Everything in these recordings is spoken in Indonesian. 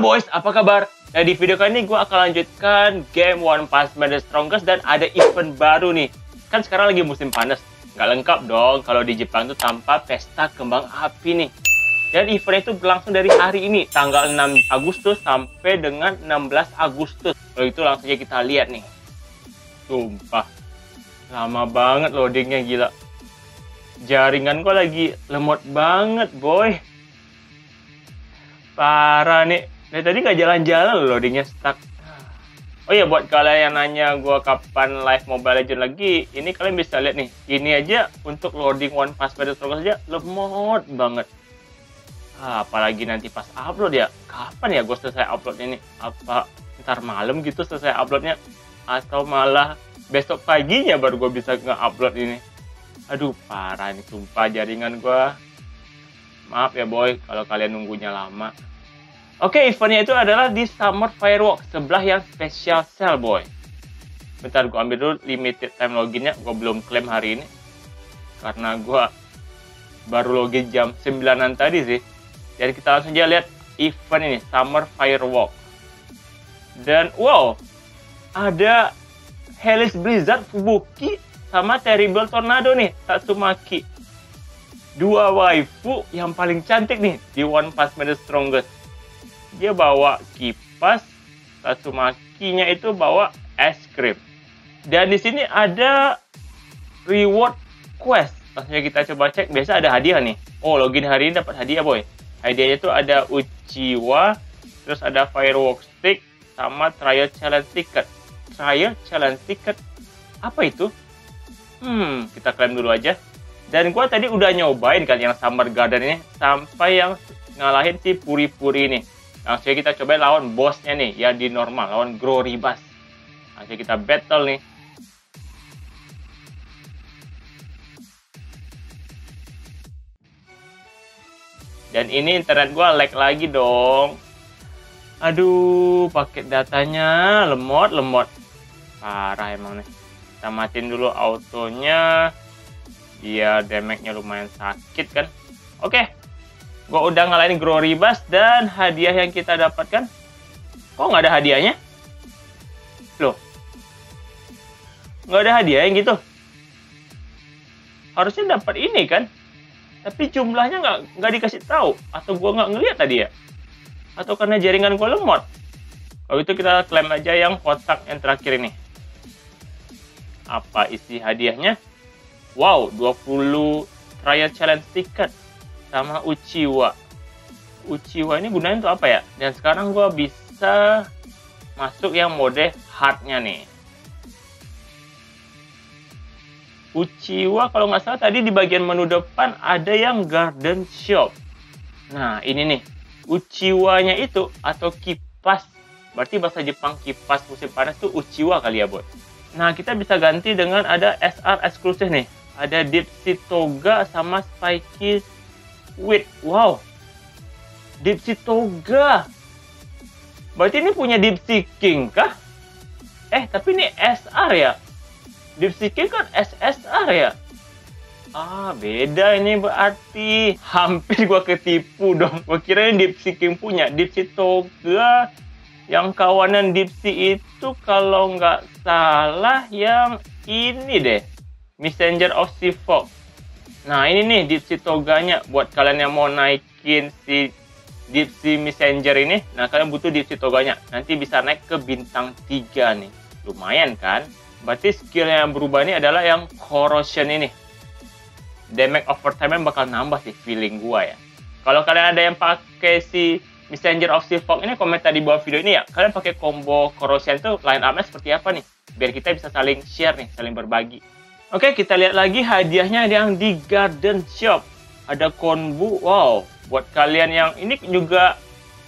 Boys, apa kabar? Nah di video kali ini gue akan lanjutkan game One Punch Man The Strongest dan ada event baru nih. Kan sekarang lagi musim panas, nggak lengkap dong kalau di Jepang tuh tanpa pesta kembang api nih. Dan event itu berlangsung dari hari ini, tanggal 6 Agustus sampai dengan 16 Agustus. Kalau itu langsung aja kita lihat nih. Sumpah, lama banget loadingnya gila. Jaringan gue lagi lemot banget boy Parah nih. Dari tadi nggak jalan-jalan loadingnya stuck. Oh iya, buat kalian yang nanya gue kapan live Mobile Legends lagi, ini kalian bisa lihat nih. Ini aja untuk loading One Pass Battle Strongest aja lemot banget. Ah, apalagi nanti pas upload ya. Kapan ya gue selesai upload ini? Apa ntar malam gitu selesai uploadnya? Atau malah besok paginya baru gue bisa nge-upload ini? Aduh, parah ini sumpah jaringan gue. Maaf ya boy, kalau kalian nunggunya lama. Oke, eventnya itu adalah di Summer Fireworks, sebelah yang special sale, boy. Bentar, gue ambil dulu limited time loginnya. Gue belum klaim hari ini. Karena gue baru login jam 9an tadi sih. Jadi kita langsung aja lihat event ini, Summer Fireworks. Dan wow, ada Helix Blizzard Fubuki sama Terrible Tornado nih, Tatsumaki. Dua waifu yang paling cantik nih di One Punch Man The Strongest dia bawa kipas, Tatsumaki-nya itu bawa es krim. Dan di sini ada reward quest. Langsung kita coba cek. Biasa ada hadiah nih. Oh, login hari ini dapat hadiah, boy. Hadiahnya itu ada Uchiwa, terus ada firework stick, sama trial challenge ticket. Trial challenge ticket apa itu? Hmm, kita klaim dulu aja. Dan gua tadi udah nyobain kan yang Summer Garden ini sampai yang ngalahin si Puri-Puri ini. Langsung kita coba lawan bosnya nih, ya di normal, lawan Grow Ribas. Langsung kita battle nih. Dan ini internet gua lag lagi dong. Aduh, paket datanya lemot, lemot. Parah emang nih. Kita matiin dulu autonya. Dia damage-nya lumayan sakit kan. Oke, Gue udah ngalahin Grow Ribas dan hadiah yang kita dapatkan. Kok nggak ada hadiahnya? Loh. Nggak ada hadiah yang gitu. Harusnya dapat ini kan. Tapi jumlahnya nggak nggak dikasih tahu atau gue nggak ngeliat tadi ya. Atau karena jaringan gue lemot. Kalau itu kita klaim aja yang kotak yang terakhir ini. Apa isi hadiahnya? Wow, 20 trial challenge ticket sama Uchiwa. Uchiwa ini gunanya untuk apa ya? Dan sekarang gue bisa masuk yang mode hardnya nih. Uchiwa kalau nggak salah tadi di bagian menu depan ada yang garden shop. Nah ini nih Uchiwanya itu atau kipas berarti bahasa Jepang kipas musim panas itu Uchiwa kali ya boy. Nah kita bisa ganti dengan ada SR eksklusif nih. Ada Deep Toga sama Spiky Wait, wow. Sea Toga. Berarti ini punya Sea King kah? Eh, tapi ini SR ya? Sea King kan SSR ya? Ah, beda ini berarti. Hampir gua ketipu dong. Gua kira ini Sea King punya. Sea Toga yang kawanan Sea itu kalau nggak salah yang ini deh. Messenger of Sea Fox. Nah ini nih Sea Toganya buat kalian yang mau naikin si Sea Messenger ini. Nah kalian butuh Sea Toganya. Nanti bisa naik ke bintang 3 nih. Lumayan kan? Berarti skill yang berubah ini adalah yang Corrosion ini. Damage overtime bakal nambah sih feeling gua ya. Kalau kalian ada yang pakai si Messenger of Sea Fog ini komentar di bawah video ini ya. Kalian pakai combo Corrosion itu line up-nya seperti apa nih? Biar kita bisa saling share nih, saling berbagi. Oke, kita lihat lagi hadiahnya yang di Garden Shop. Ada konbu, wow. Buat kalian yang ini juga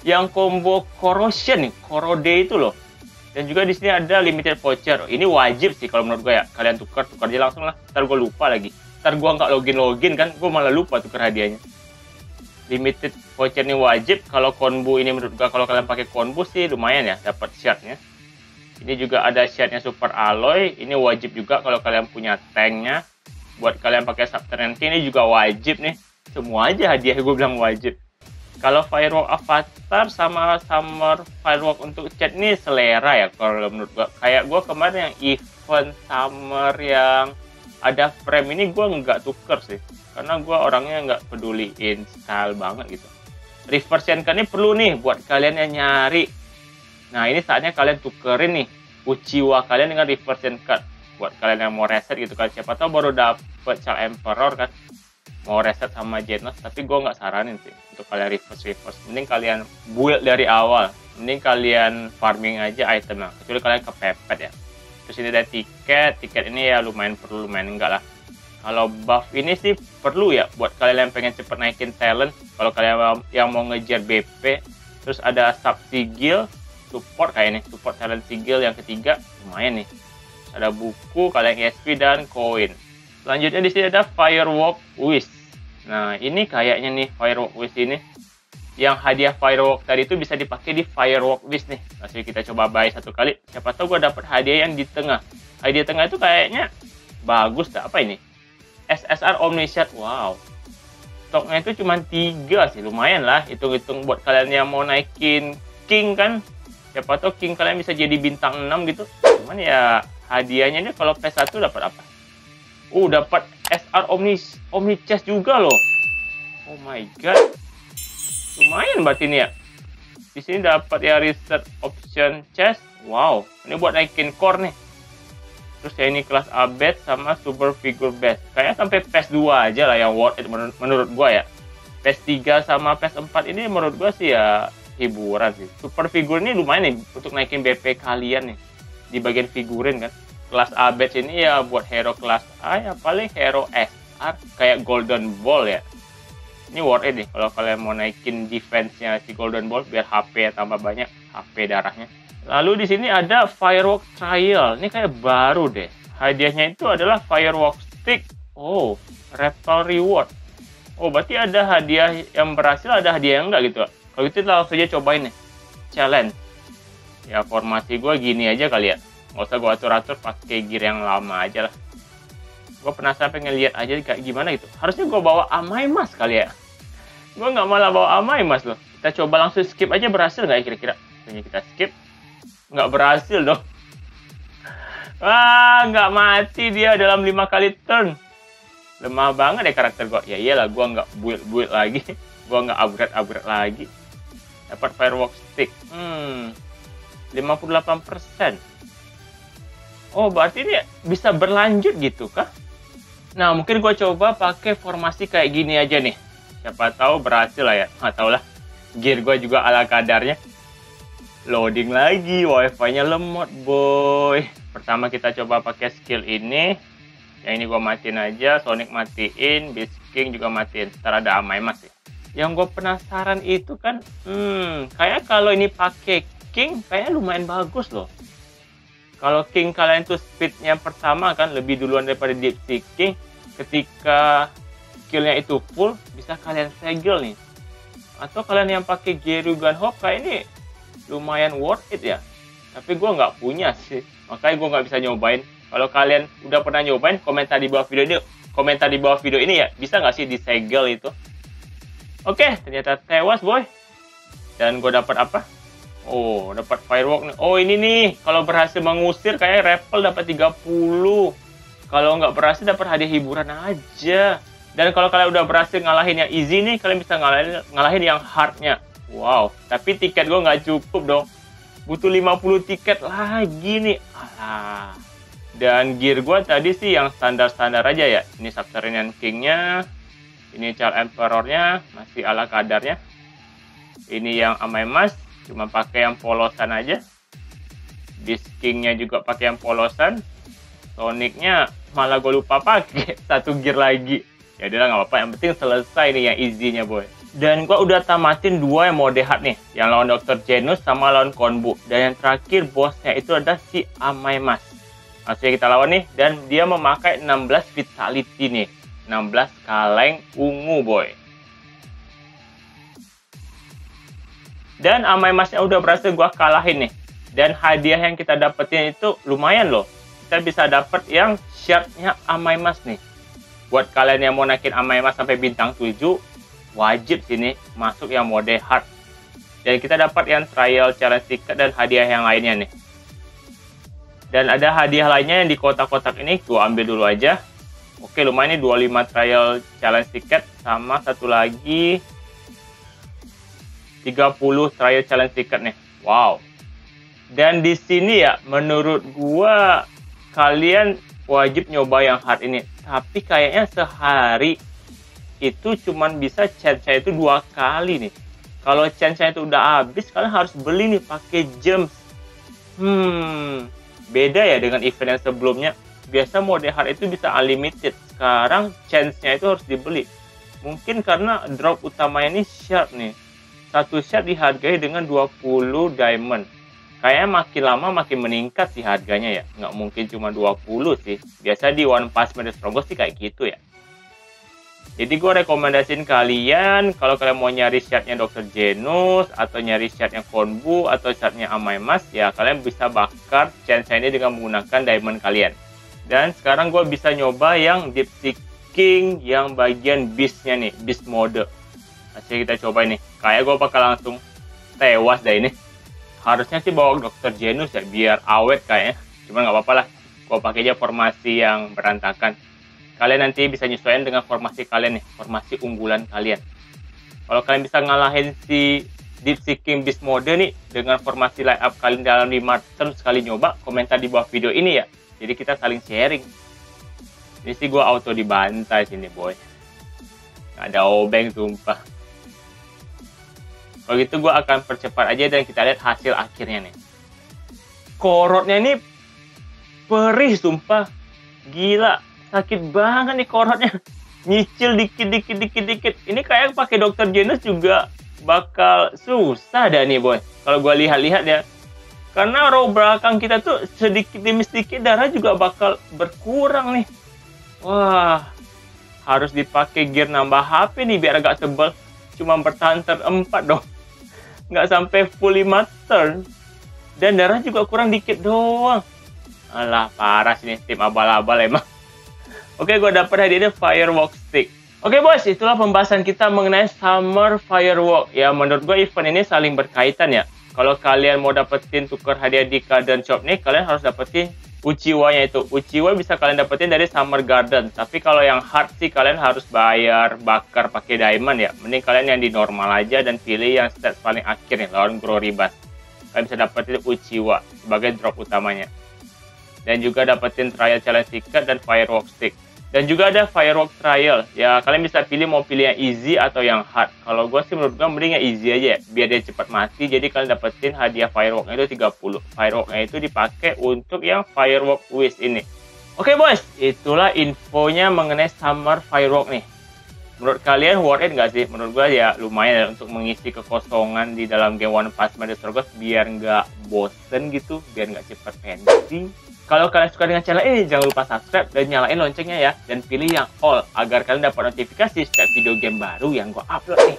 yang combo corrosion corrode itu loh. Dan juga di sini ada limited voucher. Ini wajib sih kalau menurut gue ya. Kalian tukar, tukar aja langsung lah. Ntar gue lupa lagi. Ntar gue nggak login-login kan, gue malah lupa tukar hadiahnya. Limited voucher ini wajib. Kalau konbu ini menurut gue kalau kalian pakai konbu sih lumayan ya, dapat shardnya. Ini juga ada shardnya super alloy. Ini wajib juga kalau kalian punya tanknya. Buat kalian pakai subterranean ini juga wajib nih. Semua aja hadiah gue bilang wajib. Kalau firework avatar sama summer firework untuk chat ini selera ya kalau menurut gua. Kayak gua kemarin yang event summer yang ada frame ini gua nggak tuker sih. Karena gua orangnya nggak peduliin style banget gitu. Reverse ini perlu nih buat kalian yang nyari. Nah ini saatnya kalian tukerin nih Uchiwa kalian dengan reverse card. Buat kalian yang mau reset gitu kan siapa tahu baru dapet Child Emperor kan. Mau reset sama Genos tapi gue nggak saranin sih untuk kalian reverse reverse. Mending kalian build dari awal. Mending kalian farming aja item itemnya kecuali kalian kepepet ya. Terus ini ada tiket tiket ini ya lumayan perlu lumayan enggak lah. Kalau buff ini sih perlu ya buat kalian yang pengen cepet naikin talent. Kalau kalian yang mau ngejar BP terus ada sub sigil support kayak ini support talent sigil yang ketiga lumayan nih ada buku kalian ESP dan koin Selanjutnya di sini ada Firework Wish. Nah, ini kayaknya nih Firework Wish ini yang hadiah Firework tadi itu bisa dipakai di Firework Wish nih. Langsung kita coba buy satu kali. Siapa tahu gue dapat hadiah yang di tengah. Hadiah tengah itu kayaknya bagus dah. Apa ini? SSR Omniscient. Wow. Stoknya itu cuma tiga sih. Lumayan lah. Hitung-hitung buat kalian yang mau naikin King kan. Siapa tahu King kalian bisa jadi bintang 6 gitu. Cuman ya hadiahnya ini kalau PS1 dapat apa? Oh, dapat SR Omni Omni Chest juga loh. Oh my god. Lumayan berarti ini ya. Di sini dapat ya research option chest. Wow, ini buat naikin core nih. Terus ya ini kelas abet sama super figure best. Kayaknya sampai PS2 aja lah yang worth it menurut, menurut gua ya. PS3 sama PS4 ini menurut gua sih ya hiburan sih. Super figure ini lumayan nih untuk naikin BP kalian nih. Di bagian figurin kan. Kelas A batch ini ya buat hero kelas A ya. Paling hero SR kayak Golden Ball ya. Ini worth it nih kalau kalian mau naikin defense-nya si Golden Ball biar HP ya tambah banyak HP darahnya. Lalu di sini ada Firework Trial. Ini kayak baru deh. Hadiahnya itu adalah Firework Stick. Oh Reptile Reward. Oh berarti ada hadiah yang berhasil ada hadiah yang enggak gitu kalau gitu langsung aja cobain nih. Challenge. Ya formasi gue gini aja kali ya. Nggak usah gue atur-atur pakai gear yang lama aja lah. Gue penasaran pengen lihat aja kayak gimana gitu. Harusnya gue bawa amai mas kali ya. Gue nggak malah bawa amai mas loh. Kita coba langsung skip aja berhasil nggak ya kira-kira? Kayaknya kita skip. Nggak berhasil dong. Wah nggak mati dia dalam lima kali turn. Lemah banget ya karakter gue ya iyalah gue nggak build build lagi. Gue nggak upgrade upgrade lagi dapat firework stick hmm 58 persen Oh, berarti ini bisa berlanjut gitu kah? Nah, mungkin gue coba pakai formasi kayak gini aja nih. Siapa tahu berhasil lah ya. Nggak tahu lah. Gear gue juga ala kadarnya. Loading lagi, wifi-nya lemot boy. Pertama kita coba pakai skill ini. Yang ini gue matiin aja, Sonic matiin, Beast King juga matiin. Ntar ada Amai Mas ya. Yang gue penasaran itu kan, hmm, kayak kalau ini pakai King, kayaknya lumayan bagus loh. Kalau king kalian itu speednya pertama kan lebih duluan daripada deep sea king ketika skillnya itu full bisa kalian segel nih. Atau kalian yang pakai Gerugan Hop kayak ini lumayan worth it ya. Tapi gue nggak punya sih makanya gue nggak bisa nyobain. Kalau kalian udah pernah nyobain komentar di bawah video ini komentar di bawah video ini ya bisa nggak sih disegel itu oke ternyata tewas boy dan gue dapat apa Oh, dapat firework nih. Oh, ini nih. Kalau berhasil mengusir kayak Raffle dapat 30. Kalau nggak berhasil dapat hadiah hiburan aja. Dan kalau kalian udah berhasil ngalahin yang easy nih, kalian bisa ngalahin, ngalahin yang hardnya. Wow, tapi tiket gue nggak cukup dong. Butuh 50 tiket lagi nih. Alah. Dan gear gue tadi sih yang standar-standar aja ya. Ini Subterranean King-nya. Ini Charles Emperor-nya. Masih ala kadarnya. Ini yang Amai Mas cuma pakai yang polosan aja. Biskingnya juga pakai yang polosan. Sonicnya malah gue lupa pakai satu gear lagi. Ya udah nggak apa-apa. Yang penting selesai nih yang easy-nya boy. Dan gue udah tamatin dua yang mode hard nih. Yang lawan Dr. Genus sama lawan Konbu. Dan yang terakhir bosnya itu ada si Amai Mas Maksudnya kita lawan nih. Dan dia memakai 16 vitality nih 16 kaleng ungu boy Dan Amai Masnya udah berhasil gue kalahin nih. Dan hadiah yang kita dapetin itu lumayan loh. Kita bisa dapet yang shardnya Amai Mas nih. Buat kalian yang mau naikin Amai Mas sampai bintang 7, wajib sini masuk yang mode hard. Dan kita dapat yang trial challenge ticket dan hadiah yang lainnya nih. Dan ada hadiah lainnya yang di kotak-kotak ini, gua ambil dulu aja. Oke, lumayan nih 25 trial challenge ticket sama satu lagi 30 trial challenge ticket nih. Wow. Dan di sini ya, menurut gua kalian wajib nyoba yang hard ini. Tapi kayaknya sehari itu cuman bisa chance-nya itu dua kali nih. Kalau chance-nya itu udah habis, kalian harus beli nih pakai gems. Hmm, beda ya dengan event yang sebelumnya. Biasa mode hard itu bisa unlimited. Sekarang chance-nya itu harus dibeli. Mungkin karena drop utamanya ini shard nih. Satu shard dihargai dengan 20 diamond kayaknya makin lama makin meningkat sih harganya ya nggak mungkin cuma 20 sih biasa di One Pass Media Strongest sih kayak gitu ya jadi gue rekomendasiin kalian kalau kalian mau nyari shardnya Dr. Genus atau nyari shardnya Konbu atau shardnya Amaimas ya kalian bisa bakar chance ini dengan menggunakan diamond kalian dan sekarang gue bisa nyoba yang Deep King yang bagian beastnya nih beast mode. Masih kita coba ini. Kayak gue bakal langsung tewas deh ini. Harusnya sih bawa dokter Genus ya biar awet kayaknya. Cuman nggak apa-apa lah. Gue pakai aja formasi yang berantakan. Kalian nanti bisa nyesuaikan dengan formasi kalian nih formasi unggulan kalian. Kalau kalian bisa ngalahin si Deep Seeking Beast Mode nih dengan formasi line up kalian dalam 5 turn sekali nyoba komentar di bawah video ini ya jadi kita saling sharing ini sih gue auto dibantai sini boy nggak ada obeng sumpah kalau gitu gue akan percepat aja dan kita lihat hasil akhirnya nih. Korotnya ini perih sumpah. Gila, sakit banget nih korotnya. Nyicil dikit dikit dikit dikit. Ini kayak pakai dokter Genus juga bakal susah dah nih boy. Kalau gue lihat-lihat ya. Karena row belakang kita tuh sedikit demi sedikit darah juga bakal berkurang nih. Wah, harus dipakai gear nambah HP nih biar agak tebal. Cuma bertahan ter 4 dong nggak sampai full 5 turn dan darah juga kurang dikit doang alah parah sih tim abal-abal emang oke gue dapet hadiahnya firework stick Oke bos, itulah pembahasan kita mengenai Summer Firework. Ya menurut gue event ini saling berkaitan ya. Kalau kalian mau dapetin tukar hadiah di Garden Shop nih, kalian harus dapetin Uchiwa-nya itu. Uchiwa bisa kalian dapetin dari Summer Garden. Tapi kalau yang hard sih kalian harus bayar bakar pakai diamond ya. Mending kalian yang di normal aja dan pilih yang stats paling akhir nih lawan Groribas. Kalian bisa dapetin Uchiwa sebagai drop utamanya. Dan juga dapetin Trial Challenge Ticket dan Firework Stick. Dan juga ada firework trial. Ya kalian bisa pilih mau pilih yang easy atau yang hard. Kalau gue sih menurut gue mending yang easy aja ya. Biar dia cepat mati. Jadi kalian dapetin hadiah fireworknya itu 30. Fireworknya itu dipakai untuk yang firework wish ini. Oke okay, boys, itulah infonya mengenai summer firework nih. Menurut kalian worth it nggak sih? Menurut gue ya lumayan ya untuk mengisi kekosongan di dalam game One Pass Media biar nggak bosen gitu, biar nggak cepat pensi kalau kalian suka dengan channel ini, jangan lupa subscribe dan nyalain loncengnya ya. Dan pilih yang all, agar kalian dapat notifikasi setiap video game baru yang gue upload nih.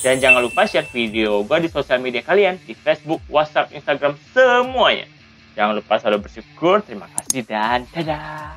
Dan jangan lupa share video gue di sosial media kalian, di Facebook, WhatsApp, Instagram, semuanya. Jangan lupa selalu bersyukur, terima kasih, dan dadah.